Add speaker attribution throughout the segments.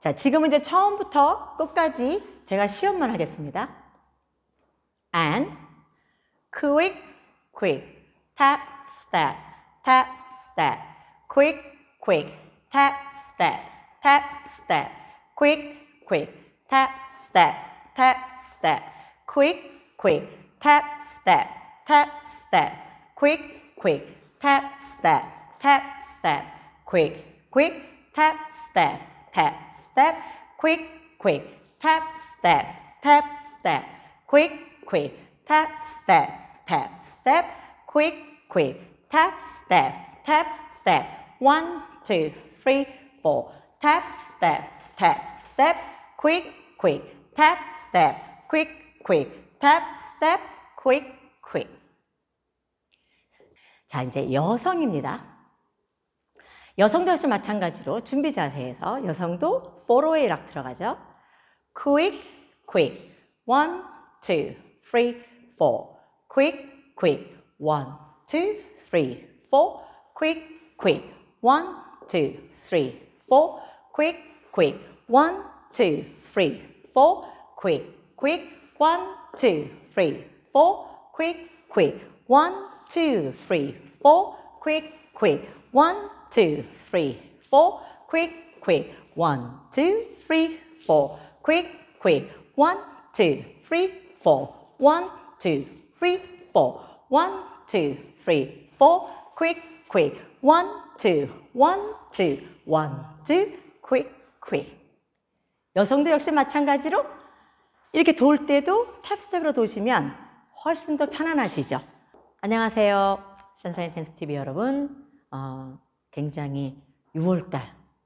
Speaker 1: 자, 지금은 이제 처음부터 끝까지 제가 시험만 하겠습니다. and quick, quick, tap, step, tap, step, quick, quick, tap, step, tap, step, quick, quick, tap, step, tap, step, quick, quick, tap, step, tap, step, quick, quick, tap, step, tap, step, quick, quick, tap, step, tap, step, quick, quick, tap, step, tap, step, quick, quick, tap, step, tap, step, quick, quick, tap, step, tap, step, one, two, three, four, tap, step, tap, step, quick, quick, tap, step, quick, quick, tap, step, quick, quick. 자, 이제 여성입니다. 여성도 역시 마찬가지로 준비 자세에서 여성도 four-way 락 들어가죠. quick, quick, one, two, three, four, quick, quick, one, two, three, four, quick, quick, one, two, three, four, quick, quick, one, two, three, four, quick, quick, one, two, three, four, quick, quick, one, two, three, four, quick, quick, one, two, three, four, quick, quick, one, two, three, four, quick, quick, one, two, three, four, one, two, three, four, one, two, three, four, quick, quick, one, two, one, two, one, two, quick, quick. 여성도 역시 마찬가지로 이렇게 돌 때도 탭스텝으로 도시면 훨씬 더 편안하시죠. 안녕하세요. 선사인 댄스 TV 여러분. 어, 굉장히 6월달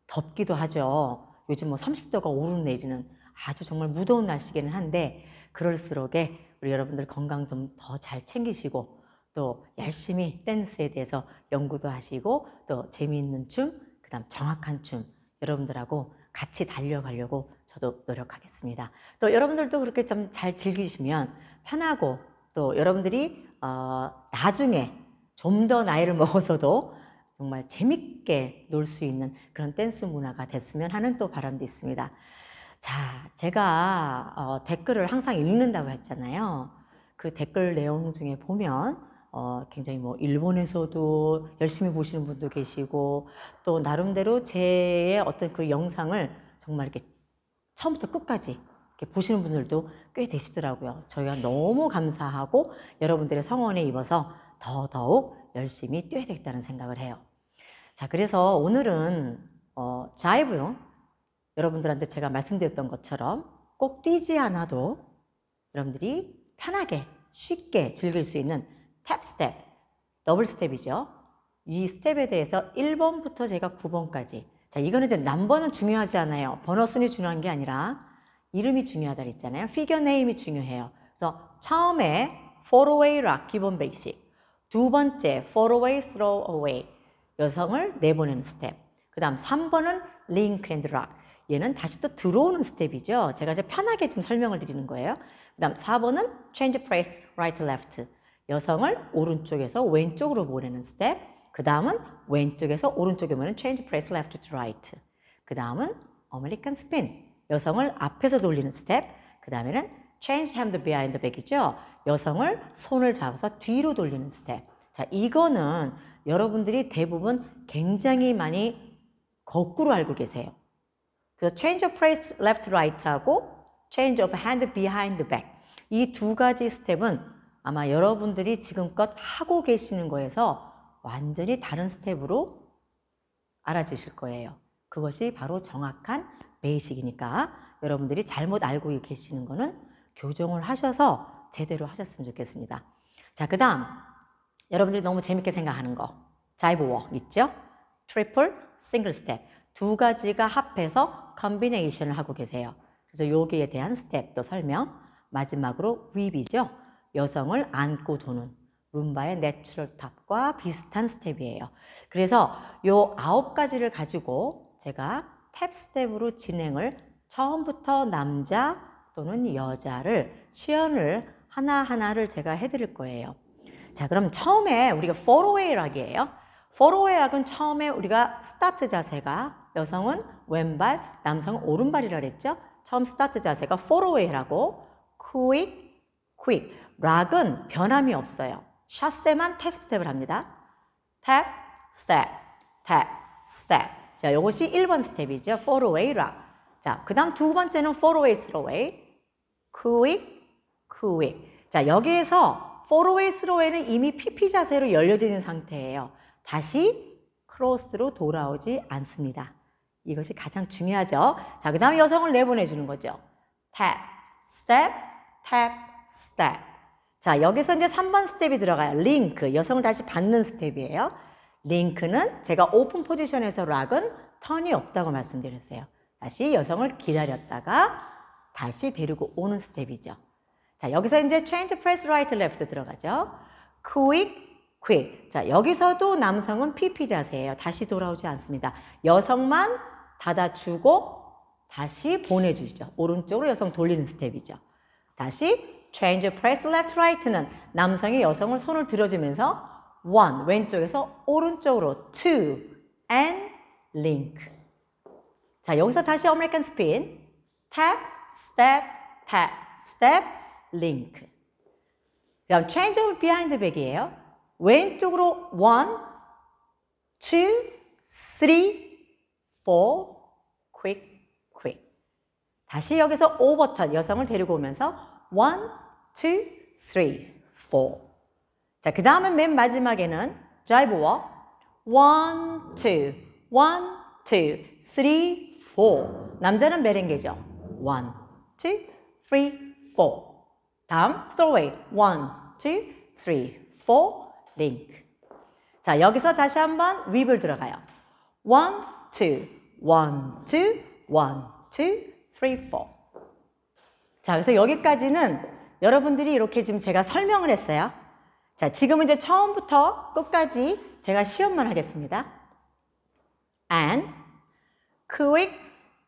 Speaker 1: 덥기도 하죠. 요즘 뭐 30도가 오르내리는 아주 정말 무더운 날씨기는 한데 그럴수록에 우리 여러분들 건강 좀 더 잘 챙기시고 또 열심히 댄스에 대해서 연구도 하시고 또 재미있는 춤, 그다음 정확한 춤 여러분들하고 같이 달려가려고 저도 노력하겠습니다. 또 여러분들도 그렇게 좀 잘 즐기시면 편하고 또 여러분들이 어, 나중에 좀 더 나이를 먹어서도 정말 재밌게 놀 수 있는 그런 댄스 문화가 됐으면 하는 또 바람도 있습니다. 자, 제가 어, 댓글을 항상 읽는다고 했잖아요. 그 댓글 내용 중에 보면 어, 굉장히 뭐 일본에서도 열심히 보시는 분도 계시고 또 나름대로 제 어떤 그 영상을 정말 이렇게 처음부터 끝까지 이렇게 보시는 분들도 꽤 되시더라고요. 저희가 너무 감사하고 여러분들의 성원에 입어서 더더욱 열심히 뛰어야 되겠다는 생각을 해요. 자, 그래서 오늘은 어, 자이브 여러분들한테 제가 말씀드렸던 것처럼 꼭 뛰지 않아도 여러분들이 편하게 쉽게 즐길 수 있는 tap step, double step이죠. 이 스텝에 대해서 1번부터 제가 9번까지 자, 이거는 이제 넘버는 중요하지 않아요. 번호 순이 중요한 게 아니라 이름이 중요하다 그랬잖아요. figure name이 중요해요. 그래서 처음에 fall away rock 기본 basic 두 번째 fall away throw away. 여성을 내보내는 스텝. 그 다음 3번은 link and rock 얘는 다시 또 들어오는 스텝이죠. 제가 이제 편하게 좀 설명을 드리는 거예요. 그 다음 4번은 change place right left. 여성을 오른쪽에서 왼쪽으로 보내는 스텝. 그 다음은 왼쪽에서 오른쪽에 보내는 change place left to right. 그 다음은 American spin. 여성을 앞에서 돌리는 스텝. 그 다음에는 change hand behind back이죠. 여성을 손을 잡아서 뒤로 돌리는 스텝 자 이거는 여러분들이 대부분 굉장히 많이 거꾸로 알고 계세요. 그래서 change of place left right하고 change of hand behind back 이 두 가지 스텝은 아마 여러분들이 지금껏 하고 계시는 거에서 완전히 다른 스텝으로 알아주실 거예요. 그것이 바로 정확한 베이식이니까 여러분들이 잘못 알고 계시는 거는 교정을 하셔서 제대로 하셨으면 좋겠습니다. 자, 그 다음 여러분들이 너무 재밌게 생각하는 거 자이브 워 있죠? 트리플, 싱글 스텝 두 가지가 합해서 combination을 하고 계세요. 그래서 여기에 대한 스텝도 설명 마지막으로 whip이죠. 여성을 안고 도는 룸바의 natural top과 비슷한 스텝이에요. 그래서 요 아홉 가지를 가지고 제가 탭 스텝으로 진행을 처음부터 남자 또는 여자를 시연을 하나하나를 제가 해드릴 거예요. 자, 그럼 처음에 우리가 fallaway rock이에요. fallaway rock은 처음에 우리가 스타트 자세가 여성은 왼발, 남성은 오른발이라 그랬죠? 처음 스타트 자세가 fallaway라고 quick, quick. rock은 변함이 없어요. chasse만 탭 스텝을 합니다. 탭, 스텝, 탭, 스텝. 자, 이것이 1번 스텝이죠. fallaway rock. 자, 그 다음 두 번째는 fallaway, throwaway. quick, quick. 자, 여기에서 fallaway, throwaway는 이미 PP 자세로 열려져 있는 상태예요. 다시 크로스로 돌아오지 않습니다. 이것이 가장 중요하죠. 자, 그 다음에 여성을 내보내주는 거죠. tap, step, tap, step. 자, 여기서 이제 3번 스텝이 들어가요. 링크, 여성을 다시 받는 스텝이에요. link는 제가 open position에서 rock은 턴이 없다고 말씀드렸어요. 다시 여성을 기다렸다가 다시 데리고 오는 스텝이죠. 자, 여기서 이제 change place right left 들어가죠. quick, quick. 자, 여기서도 남성은 PP 자세예요. 다시 돌아오지 않습니다. 여성만 닫아주고 다시 보내주죠. 오른쪽으로 여성 돌리는 스텝이죠. 다시 change place left right는 남성이 여성을 손을 들어주면서 one 왼쪽에서 오른쪽으로 two and link. 자, 여기서 다시 American spin. tap, step, tap, step, link. 그다음 change of behind back이에요. 왼쪽으로 one, two, three, four, quick, quick. 다시 여기서 버튼 여성을 데리고 오면서 one, two, three, four. 자, 그 다음은 맨 마지막에는 drive walk. one, two, one, two, three, four. 남자는 메렝게죠. one, two, three, four. 다음 throwaway. one, two, three, four, link. 자, 여기서 다시 한번 윗을 들어가요. one, two, one, two, one, two, three, four. 자, 그래서 여기까지는 여러분들이 이렇게 지금 제가 설명을 했어요. 자, 지금은 이제 처음부터 끝까지 제가 시험만 하겠습니다. and, quick,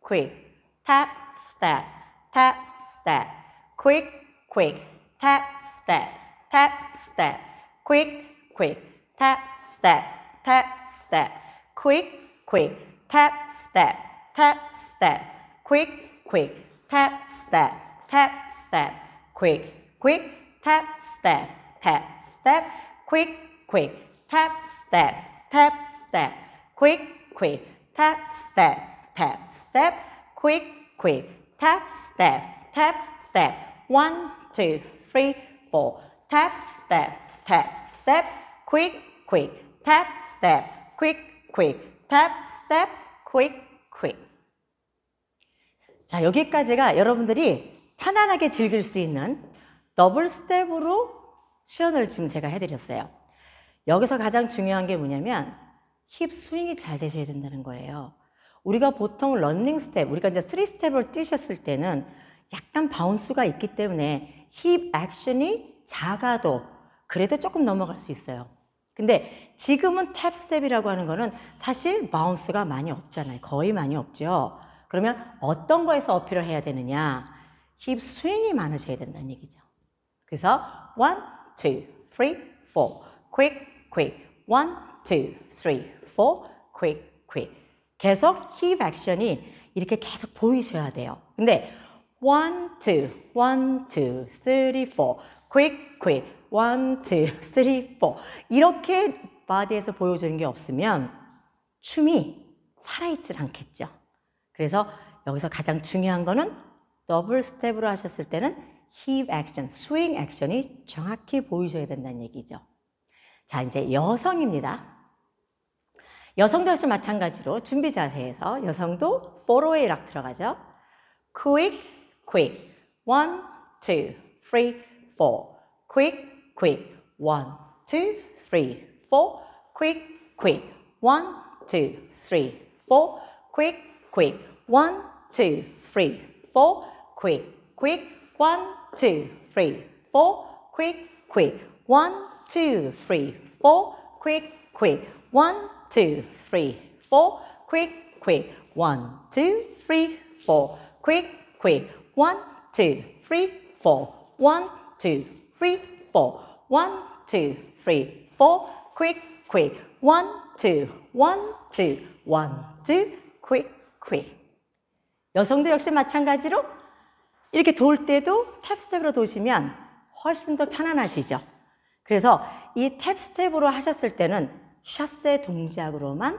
Speaker 1: quick, tap, step, tap, step, quick, quick, tap, step, tap, step, quick, quick, tap, step, tap, step, quick, quick, tap, step, tap, step, quick, quick, tap, step, tap, step, quick, quick, tap, step, tap, step, quick, quick, tap, step, tap, step, quick, quick, tap, step, tap, step, quick, quick, tap, step, tap, step, one, two, three, four, tap, step, tap, step, quick, quick, tap, step, quick, quick, tap, step, quick, quick. 자, 여기까지가 여러분들이 편안하게 즐길 수 있는 더블 스텝으로 시연을 지금 제가 해드렸어요. 여기서 가장 중요한 게 뭐냐면 힙 스윙이 잘 되셔야 된다는 거예요. 우리가 보통 런닝 스텝, 우리가 이제 3 스텝을 뛰셨을 때는 약간 bounce가 있기 때문에 힙 액션이 작아도 그래도 조금 넘어갈 수 있어요. 근데 지금은 탭 스텝이라고 하는 거는 사실 bounce가 많이 없잖아요. 거의 많이 없죠. 그러면 어떤 거에서 어필을 해야 되느냐? 힙 스윙이 많으셔야 된다는 얘기죠. 그래서 one, two, three, four, quick, quick, one, two, three, four, quick, quick. 계속 힙 액션이 이렇게 계속 보이셔야 돼요. 근데 one, two, one, two, three, four, quick, quick, one, two, three, four 이렇게 바디에서 보여주는 게 없으면 춤이 살아있질 않겠죠. 그래서 여기서 가장 중요한 거는 더블 스텝으로 하셨을 때는 스윙 액션이 정확히 보이셔야 된다는 얘기죠. 자, 이제 여성입니다. 여성도 역시 마찬가지로 준비 자세에서 여성도 forward 락 들어가죠. quick, quick, one, two, three, four, quick, quick, one, two, three, four, quick, quick, one, two, three, four, quick, quick, one, two, three, four, quick, quick, one, two, three, four, quick, quick, one, two, three, four, quick, quick, one, two, three, four, quick, quick, one, two, three, four, quick, quick, one, two, three, four, one, two, three, four, one, two, three, four, quick, quick, one, two, one, two, one, two, quick, quick. 여성도 역시 마찬가지로 이렇게 돌 때도 탭 스텝으로 도시면 훨씬 더 편안하시죠. 그래서 이 탭 스텝으로 하셨을 때는 chasse 동작으로만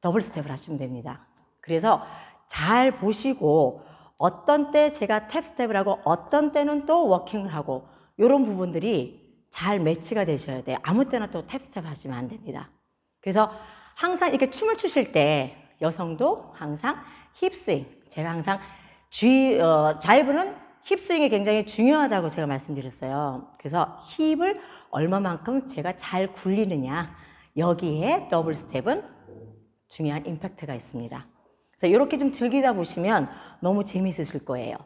Speaker 1: 더블 스텝을 하시면 됩니다. 그래서 잘 보시고 어떤 때 제가 탭 스텝을 하고 어떤 때는 또 워킹을 하고 이런 부분들이 잘 매치가 되셔야 돼요. 아무 때나 또 탭 스텝 하시면 안 됩니다. 그래서 항상 이렇게 춤을 추실 때 여성도 항상 힙스윙 제가 항상 쥐, 어, 자이브는 힙 스윙이 굉장히 중요하다고 제가 말씀드렸어요. 그래서 힙을 얼마만큼 제가 잘 굴리느냐 여기에 더블 스텝은 중요한 임팩트가 있습니다. 그래서 이렇게 좀 즐기다 보시면 너무 재미있으실 거예요.